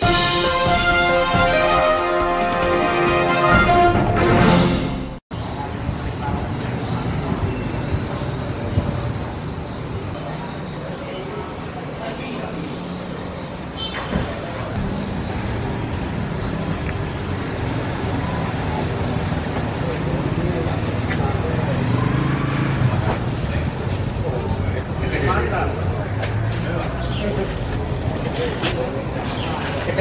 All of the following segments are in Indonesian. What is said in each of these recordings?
Música Jadi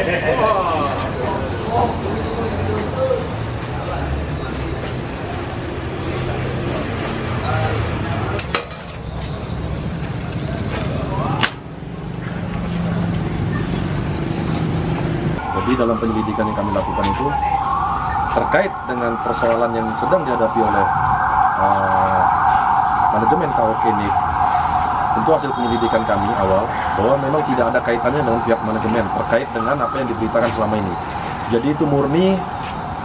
dalam penyelidikan yang kami lakukan itu terkait dengan persoalan yang sedang dihadapi oleh uh, manajemen karaoke ini, tentu hasil penyelidikan kami awal bahwa memang tidak ada kaitannya dengan pihak manajemen terkait dengan apa yang diberitakan selama ini. Jadi itu murni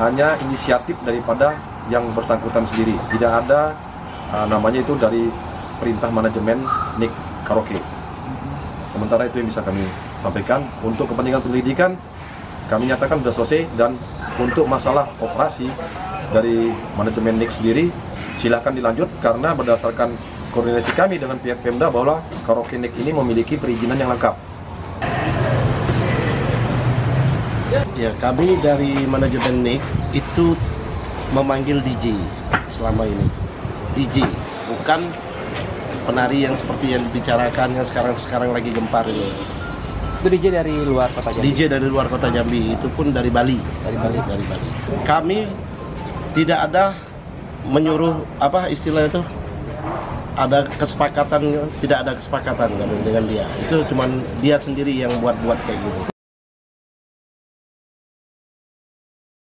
hanya inisiatif daripada yang bersangkutan sendiri. Tidak ada uh, namanya itu dari perintah manajemen Nick Karaoke. Sementara itu yang bisa kami sampaikan untuk kepentingan penyelidikan kami nyatakan sudah selesai dan untuk masalah operasi dari manajemen NIK sendiri silahkan dilanjut karena berdasarkan koordinasi kami dengan pihak Pemda bahwa karaoke NIK ini memiliki perizinan yang lengkap. Ya, kami dari manajemen NIK itu memanggil DJ selama ini. DJ, bukan penari yang seperti yang dibicarakan yang sekarang-sekarang lagi gempar ini. Itu DJ dari luar kota Jambi. DJ dari luar kota Jambi itu pun dari Bali. Dari Bali. Dari Bali. Kami tidak ada menyuruh apa istilah itu ada kesepakatan tidak ada kesepakatan kami dengan dia. Itu cuman dia sendiri yang buat-buat kayak gitu